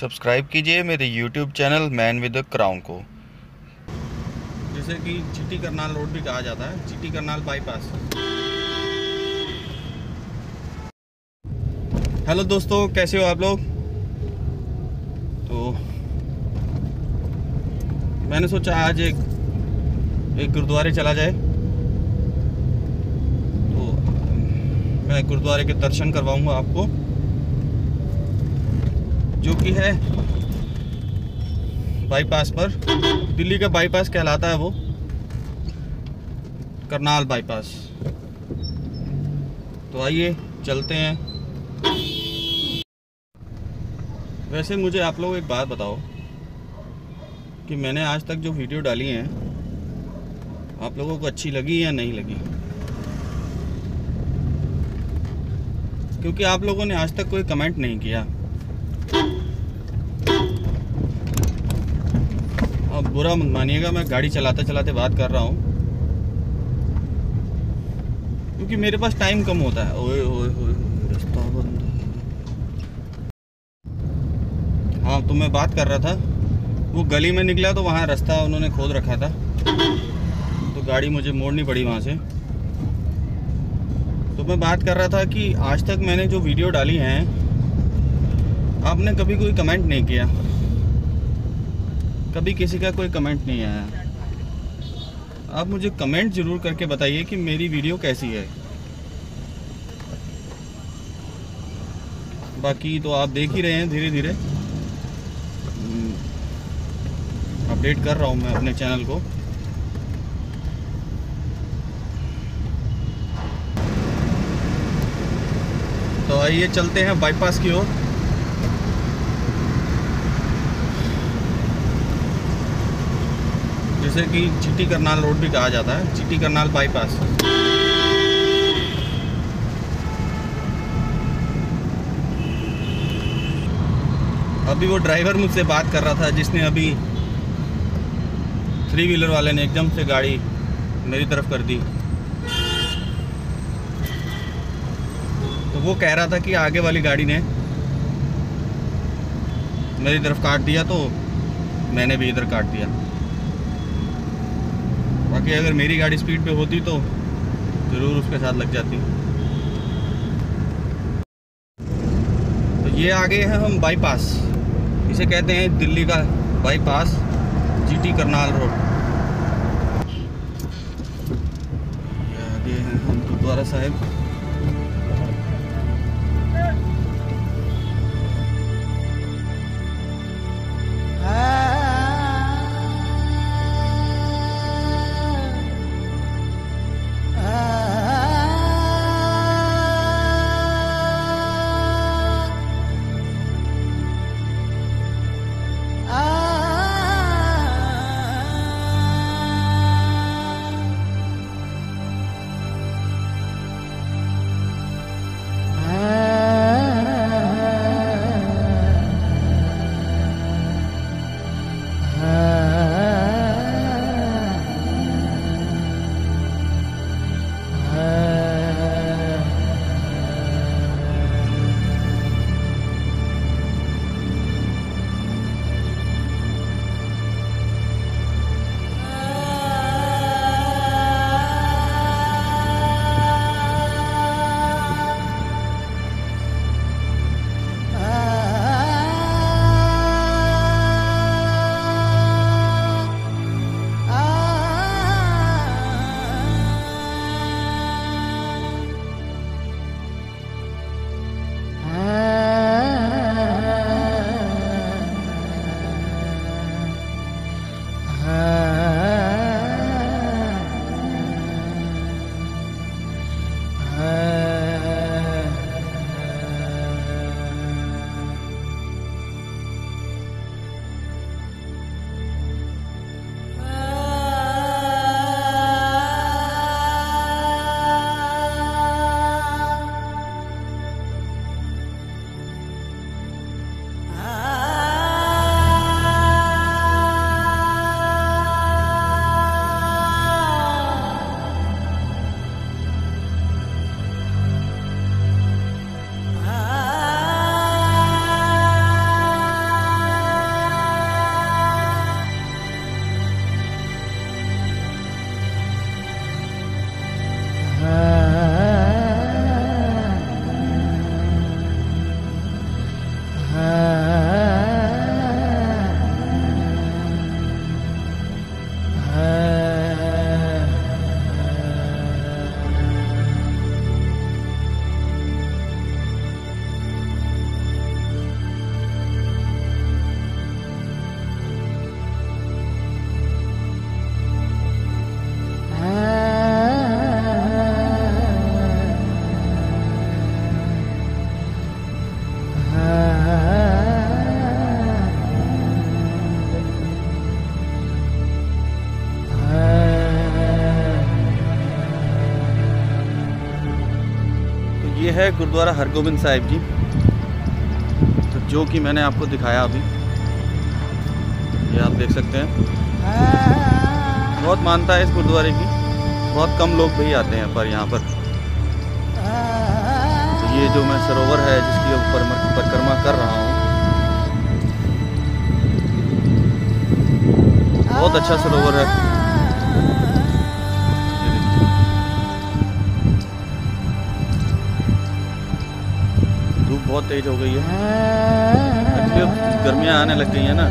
Subscribe कीजिए मेरे YouTube channel man with crown को। जिसे कि चिट्टी करनाल रोड भी कहा जाता है चिट्टी करनाल बाईपास हेलो दोस्तों, कैसे हो आप लोग? तो मैंने सोचा आज एक एक गुरुद्वारे चला जाए। तो मैं गुरुद्वारे के दर्शन करवाऊँगा आपको। जो कि है बाईपास पर। दिल्ली का बाईपास कहलाता है वो। करनाल बाईपास तो आइए, चलते हैं। वैसे मुझे आप लोग एक बात बताओ कि मैंने आज तक जो वीडियो डाली हैं, आप लोगों को अच्छी लगी या नहीं लगी? क्योंकि आप लोगों ने आज तक कोई कमेंट नहीं किया। बुरा मत मानिएगा, मैं गाड़ी चलाते चलाते बात कर रहा हूँ। क्योंकि मेरे पास टाइम कम होता है। ओए ओए ओए रास्ता बंद। हाँ तो मैं बात कर रहा था। वो गली में निकला तो वहाँ रास्ता उन्होंने खोद रखा था। तो गाड़ी मुझे मोड़नी पड़ी वहाँ से। तो मैं बात कर रहा था कि आज तक मैंने जो वीडियो डाली हैं, आपने कभी कोई कमेंट नहीं किया। कभी किसी का कोई कमेंट नहीं आया। आप मुझे कमेंट ज़रूर करके बताइए कि मेरी वीडियो कैसी है। बाकी तो आप देख ही रहे हैं धीरे धीरे अपडेट कर रहा हूँ मैं अपने चैनल को। तो आइए चलते हैं बाईपास की ओर। जिसे कि जीटी करनाल रोड भी कहा जाता है जीटी करनाल बाईपास अभी वो ड्राइवर मुझसे बात कर रहा था, जिसने अभी थ्री व्हीलर वाले ने एकदम से गाड़ी मेरी तरफ़ कर दी। तो वो कह रहा था कि आगे वाली गाड़ी ने मेरी तरफ़ काट दिया तो मैंने भी इधर काट दिया। बाकी अगर मेरी गाड़ी स्पीड पे होती तो ज़रूर उसके साथ लग जाती। तो ये आगे हैं हम बाईपास इसे कहते हैं दिल्ली का बाईपास जीटी करनाल रोड ये आगे हैं हम गुरुद्वारा साहिब। तो है गुरुद्वारा हरगोबिंद साहिब जी। तो जो कि मैंने आपको दिखाया अभी। ये आप देख सकते हैं। बहुत मानता है इस गुरुद्वारे की। बहुत कम लोग भी आते हैं पर यहाँ पर। तो ये जो मैं सरोवर है, जिसकी ऊपर परिक्रमा कर रहा हूँ। बहुत अच्छा सरोवर है। बहुत तेज हो गई है। एक्चुअली गर्मियाँ आने लग गई है ना।